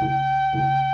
Música